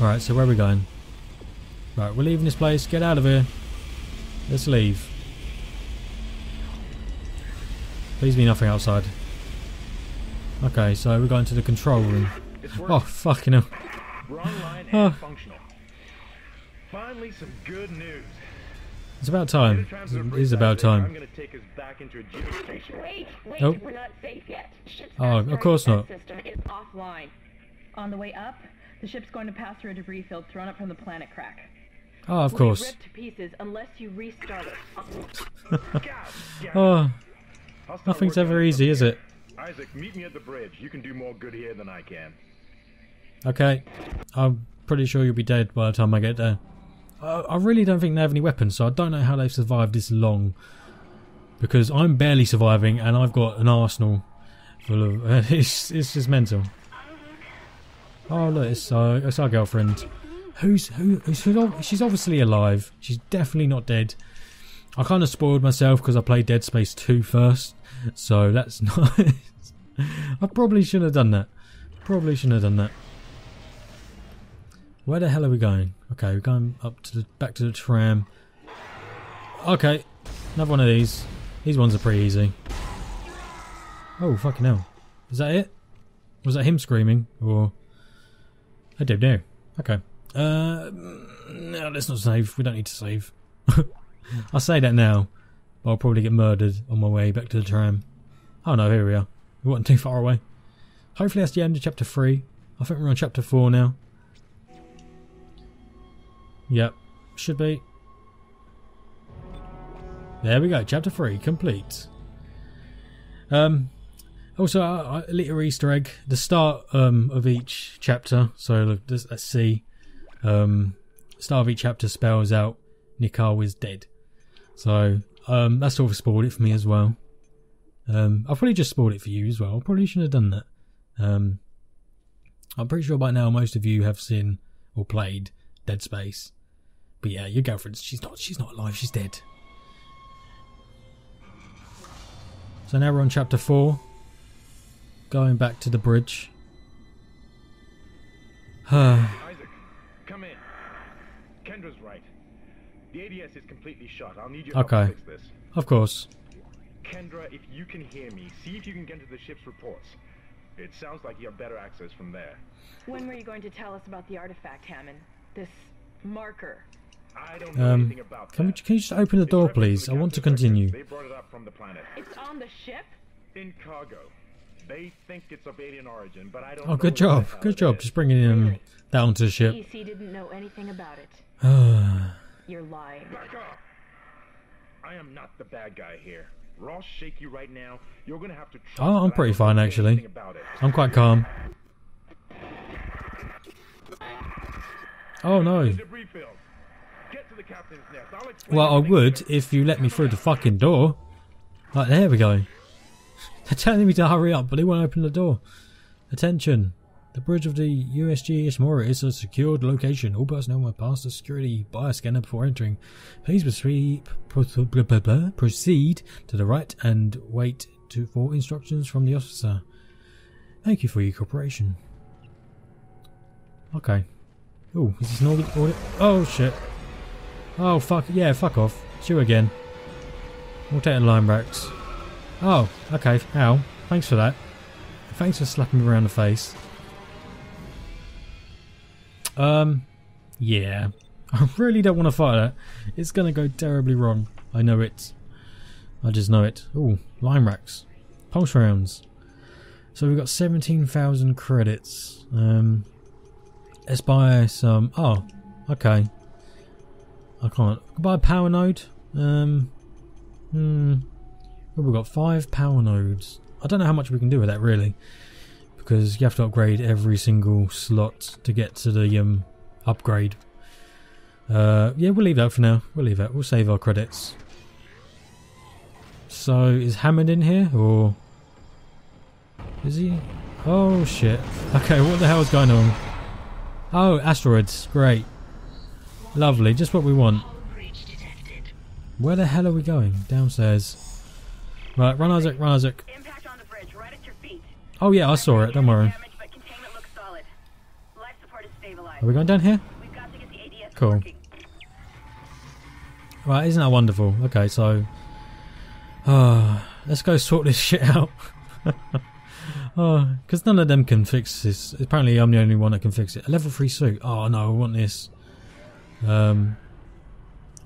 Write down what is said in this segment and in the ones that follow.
Alright, so where are we going? Right, we're leaving this place. Get out of here. Let's leave. Please be nothing outside. Okay, so we're going to the control room. Oh, fucking hell. We're online Oh. functional. Finally, some good news. It's about time. transfer It bridge is about out. I'm time. gonna take us back into a. Wait, wait, Oh. we're not safe yet. Oh, of course not. defense System is offline. On the way up, the ship's going to pass through a debris field thrown up from the planet crack. Oh, of We'll course. Be ripped to pieces unless you restart it. God damn it. Oh, nothing's ever easy, is it? Isaac, meet me at the bridge. You can do more good here than I can. Okay. I'm pretty sure you'll be dead by the time I get there. I, I really don't think they have any weapons, so I don't know how they've survived this long. Because I'm barely surviving, and I've got an arsenal full of. it's it's just mental. Oh look, it's it's our girlfriend. Who's who? Who's, she's obviously alive. She's definitely not dead. I kind of spoiled myself because I played Dead Space 2 first, so that's nice. I probably shouldn't have done that. Probably shouldn't have done that. Where the hell are we going? Okay, we're going up to the back to the tram. Okay, another one of these. These ones are pretty easy. Oh fucking hell! Is that it? Was that him screaming or? I don't know. Okay. Uh, no, let's not save. We don't need to save. I'll say that now, but I'll probably get murdered on my way back to the tram. Oh no, here we are. We weren't too far away. Hopefully that's the end of chapter three. I think we're on chapter four now. Yep, should be. There we go, chapter three complete. Um, also uh, a little Easter egg: the start um of each chapter. So let's, see. Um, start of each chapter spells out Nicole is dead. So um, that's sort of spoiled it for me as well. Um, I'll probably just spoiled it for you as well. I probably shouldn't have done that. Um, I'm pretty sure by now most of you have seen or played Dead Space. But yeah, your girlfriend's she's not she's not alive, she's dead. So now we're on chapter four. Going back to the bridge. Isaac, come in. Kendra's right. The ADS is completely shut. I'll need your help Okay. to fix this. of course. Kendra, if you can hear me, see if you can get to the ship's reports. It sounds like you have better access from there. When were you going to tell us about the artifact, Hammond? This marker. I don't know Um, anything about Can we that. can you just open the door, please? to I want to continue. They brought it up from the planet. It's on the ship? In cargo. They think it's of alien origin, but I don't Oh, good job, good job, just bringing him Really? down to the ship. EC didn't know anything about it. You're lying. Back off! I am not the bad guy here. Ross shake you right now. You're gonna have to trust Oh, I'm pretty fine, actually. About it. I'm quite calm. Oh no. Get to the captain's nest. I'll Well, I would if you let me through the fucking door. Like, there we go. They're telling me to hurry up, but they won't open the door. Attention. The bridge of the USG Ishimura is a secured location. All personnel must pass the security bioscanner before entering. Please proceed, to the right and wait to, for instructions from the officer. Thank you for your cooperation. Okay. Oh, is this an audit? Oh shit. Oh fuck yeah, fuck off. It's you again. We'll take the line backs. Oh, okay. Ow. Thanks for that. Thanks for slapping me around the face. Um, yeah. I really don't want to fight that. It's gonna go terribly wrong. I know it. I just know it. Oh, line racks. Pulse rounds. So we've got 17,000 credits. Um, let's buy some. Oh, okay. I can't. Buy a power node. Um, hmm. We've got five power nodes. I don't know how much we can do with that really, because you have to upgrade every single slot to get to the um upgrade. Uh, yeah, we'll leave that for now. We'll leave that. We'll save our credits. So is Hammond in here or is he? Oh shit. Okay, what the hell is going on? Oh, asteroids. Great. Lovely. Just what we want. Where the hell are we going? Downstairs. Right, run Isaac, run Isaac. Impact on the bridge, right at your feet. Oh yeah, I saw it. Don't worry. Damage, but containment looks solid. Life part is stabilized. Are we going down here? We've got to get the ADS Cool. working. Right, isn't that wonderful? Okay, so... ah, let's go sort this shit out. Because none of them can fix this. Apparently I'm the only one that can fix it. A level 3 suit. Oh no, I want this. Um,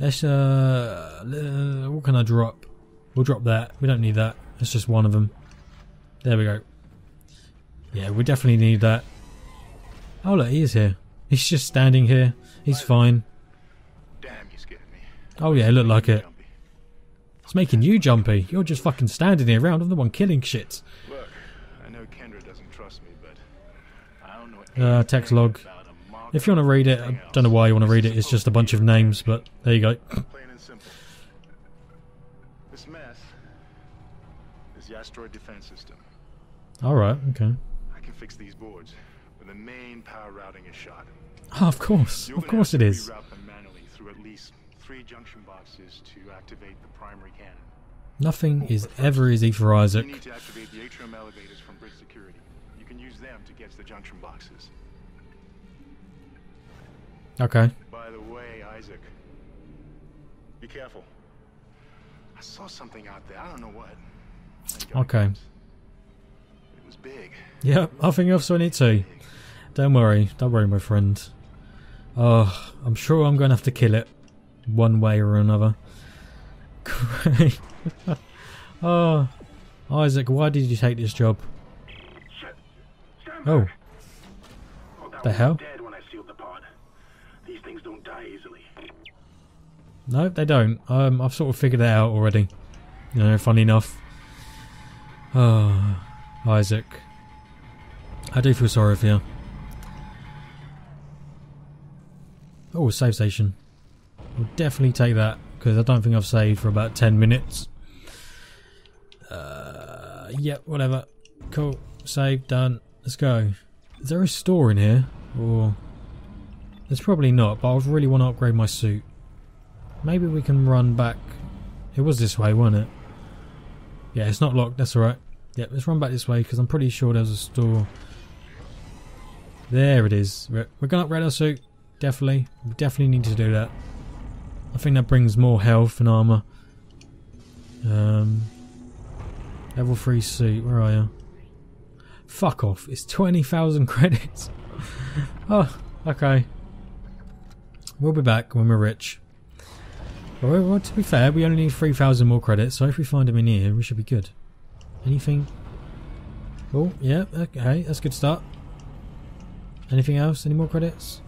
let's... Uh, uh, what can I drop? We'll drop that. We don't need that. It's just one of them. There we go. Yeah, we definitely need that. Oh look, he is here. He's just standing here. He's fine. Damn, you scared me. Oh yeah, it looked like it. It's making you jumpy. You're just fucking standing here around. I'm the one killing shit. Look, I know Kendra doesn't trust me, but I don't know Uh, text log. about a mock If you want to read it, I don't know why you want to read it. It's just a bunch of names, but there you go. Plain and simple. This mess is the asteroid defense system. All right. Okay. I can fix these boards when the main power routing is shot. Oh, of course. You're Of course it is. reroute them manually through at least three junction boxes to activate the primary cannon. Nothing oh, is ever easy for Isaac. You need to activate the atrium elevators from bridge security. You can use them to get to the junction boxes. Okay. By the way, Isaac, be careful. I saw something out there. I don't know what. Okay. it. Was big. Yep. I think I've seen it too. Don't worry. Don't worry, my friend. Oh, I'm sure I'm going to have to kill it, one way or another. Great. oh, Isaac, why did you take this job? Oh. Oh, The hell? was Dead when I sealed the pod. These things don't die easily. No, they don't. Um, I've sort of figured it out already. You know, funny enough. Oh, Isaac. I do feel sorry for you. Oh, save station. We'll definitely take that because I don't think I've saved for about 10 minutes. Uh, yep, whatever. Cool. Save, done. Let's go. Is there a store in here? Or. There's probably not, but I really want to upgrade my suit. Maybe we can run back. It was this way, wasn't it? Yeah, it's not locked. That's alright. Yep, let's run back this way because I'm pretty sure there's a store. There it is. We're, we're going to upgrade our suit. Definitely. We definitely need to do that. I think that brings more health and armour. Um, level 3 suit. Where are you? Fuck off. It's 20,000 credits. oh, okay. We'll be back when we're rich. Well, well, to be fair, we only need 3,000 more credits, so if we find them in here, we should be good. Anything? Oh, yeah, okay, that's a good start. Anything else? Any more credits?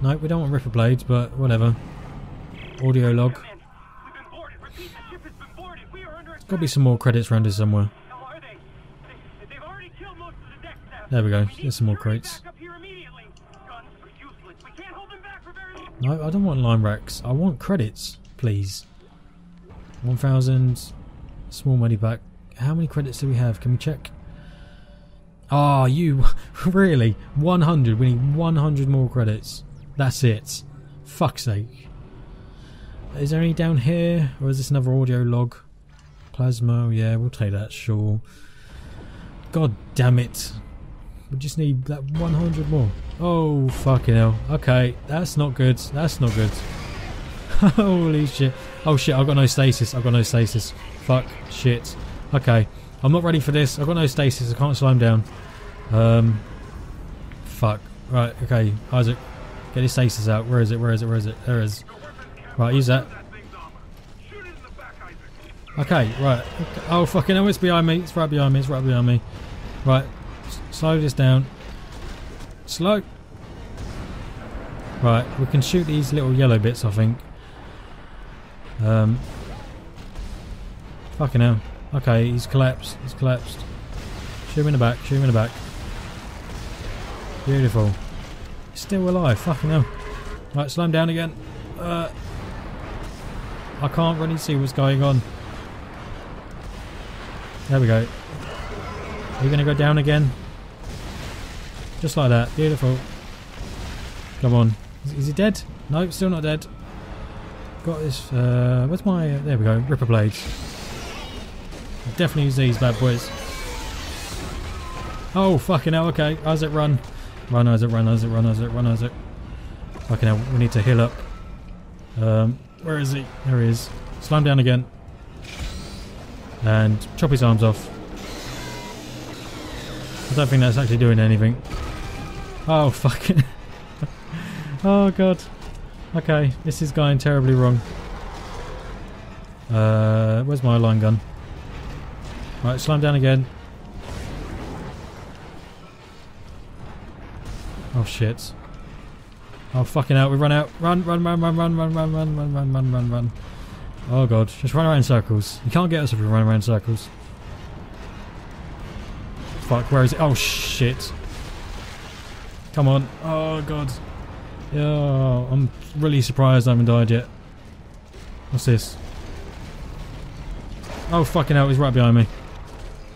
No, we don't want Ripper Blades, but whatever. Audio log. Come in. We've been boarded. Repeat, the ship has been boarded. We are under attack. Gotta be some more credits around here somewhere. There we go. There's some more crates. back up here immediately. Guns are useless. We can't hold them back for very long. No, I don't want line racks. I want credits, please. 1,000. Small money back. How many credits do we have? Can we check? Ah, you. really? 100. We need 100 more credits. That's it. Fuck's sake. Is there any down here? Or is this another audio log? Plasma. Yeah, we'll take that, sure. God damn it. We just need that 100 more. Oh, fucking hell. Okay, that's not good. That's not good. Holy shit. Oh shit, I've got no stasis. I've got no stasis. Fuck. Shit. Okay. I'm not ready for this. I've got no stasis. I can't slow him down. Um. Fuck. Right, okay. Isaac. Get his stasis out. Where is it? Where is it? Where is it? There it is. Right, use that. Okay, right. Oh, fucking hell, it's behind me. It's right behind me. It's right behind me. Right. Slow this down. Slow. Right, we can shoot these little yellow bits, I think. Um. Fucking hell. Okay, he's collapsed. He's collapsed. Shoot him in the back. Shoot him in the back. Beautiful. He's still alive. Fucking hell. Right, slow him down again. Uh, I can't really see what's going on. There we go. Are you going to go down again? Just like that. Beautiful. Come on. Is, is he dead? No, still not dead. Got this. Uh, where's my. Uh, there we go. Ripper blades. Definitely use these bad boys. Oh, fucking hell. Okay. How's it run. Run how's it run how's it run how's it run how's it? Fucking hell, we need to heal up. Um, where is he? There he is. Slam down again. And chop his arms off. I don't think that's actually doing anything. Oh, fuck oh, God. Okay, this is going terribly wrong. Uh, where's my line gun? Right, slam down again. Oh shit. Oh fucking out, we run out. Run, run, run, run, run, run, run, run, run, run, run, run, run. Oh god, just run around in circles. You can't get us if we run around in circles. Fuck, where is it? Oh shit. Come on. Oh god. Yeah, I'm really surprised I haven't died yet. What's this? Oh fucking hell, he's right behind me.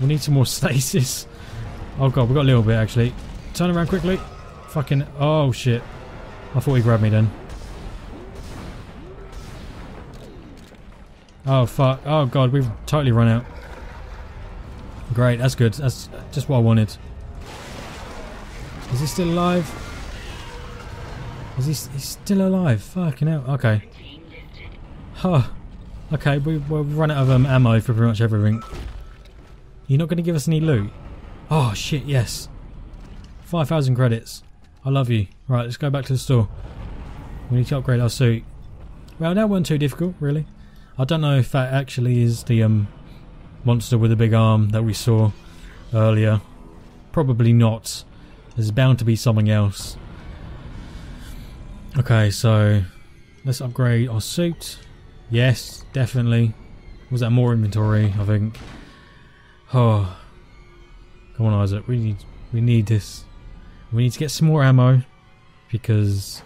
We need some more stasis. Oh god, we got a little bit actually. Turn around quickly. Fucking, oh shit. I thought he grabbed me then. Oh fuck, oh god, we've totally run out. Great, that's good. That's just what I wanted. Is he still alive? Is he he's still alive? Fucking hell. Okay. Huh. Okay, we, we've run out of um, ammo for pretty much everything. You're not going to give us any loot? Oh shit, yes. 5,000 credits. I love you. Right, let's go back to the store. We need to upgrade our suit. Well, that wasn't too difficult, really. I don't know if that actually is the um, monster with the big arm that we saw earlier. Probably not. There's bound to be something else. Okay, so let's upgrade our suit. Yes, definitely. Was that more inventory? I think. Oh, come on, Isaac. We need we need this. We need to get some more ammo because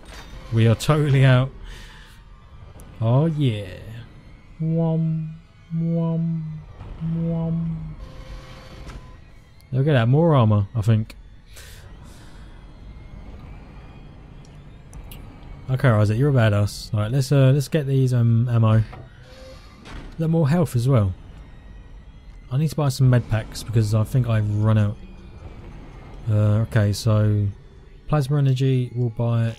we are totally out. Oh yeah. Wom wom wom. Look at that, more armor. I think. Okay, Isaac, you're a badass. Alright, let's uh let's get these um ammo. Let more health as well. I need to buy some med packs because I think I've run out. Uh, okay, so plasma energy, we'll buy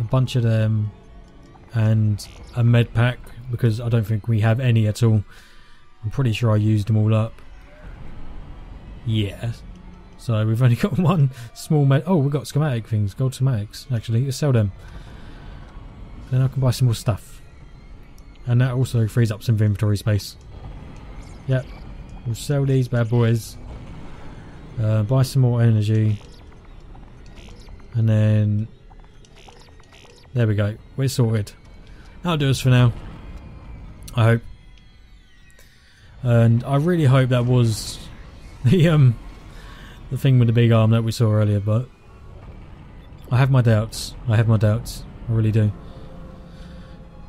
a bunch of them and a med pack because I don't think we have any at all. I'm pretty sure I used them all up. Yeah. So we've only got one small med. Oh, we've got schematic things, gold schematics. Actually, let's sell them. Then I can buy some more stuff. And that also frees up some inventory space. Yep. We'll sell these bad boys. Uh, buy some more energy. And then... There we go. We're sorted. That'll do us for now. I hope. And I really hope that was the um the thing with the big arm that we saw earlier, but I have my doubts. I have my doubts. I really do.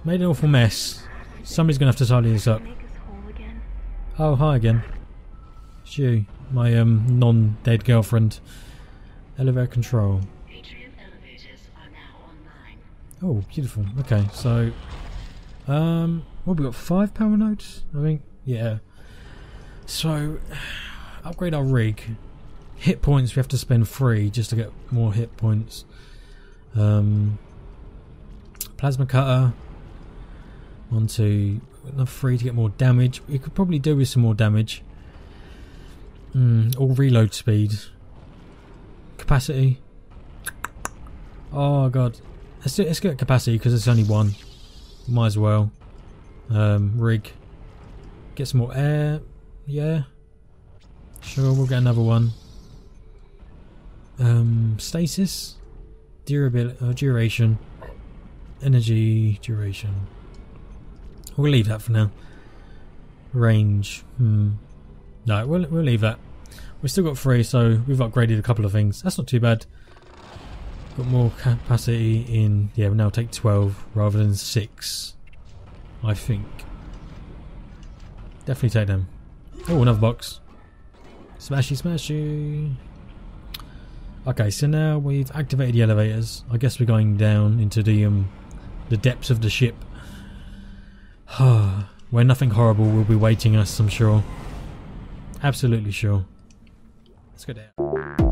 Made an awful mess. Somebody's gonna have to tidy this up. Oh, hi again. It's you, my um, non-dead girlfriend. Elevator control. Oh, beautiful. Okay, so, um, what we got? Five power nodes, I think. Yeah. So, upgrade our rig. Hit points we have to spend three just to get more hit points. Um, plasma cutter. One, two, enough three to get more damage. You could probably do with some more damage. Mm, or reload speed. Capacity. Oh god. Let's, do, let's get capacity because it's only one. Might as well. Um, rig. Get some more air. Yeah. Sure, we'll get another one. Um, stasis. Durability. Uh, duration. Energy. Duration. We'll leave that for now. Range. Hmm. No, we'll, we'll leave that. We've still got three, so we've upgraded a couple of things. That's not too bad. Got more capacity in... Yeah, we'll now take 12 rather than 6. I think. Definitely take them. Oh, another box. Smashy, smashy. Okay, so now we've activated the elevators. I guess we're going down into the um, the depths of the ship. Where nothing horrible will be waiting us, I'm sure. Absolutely sure. Let's go down.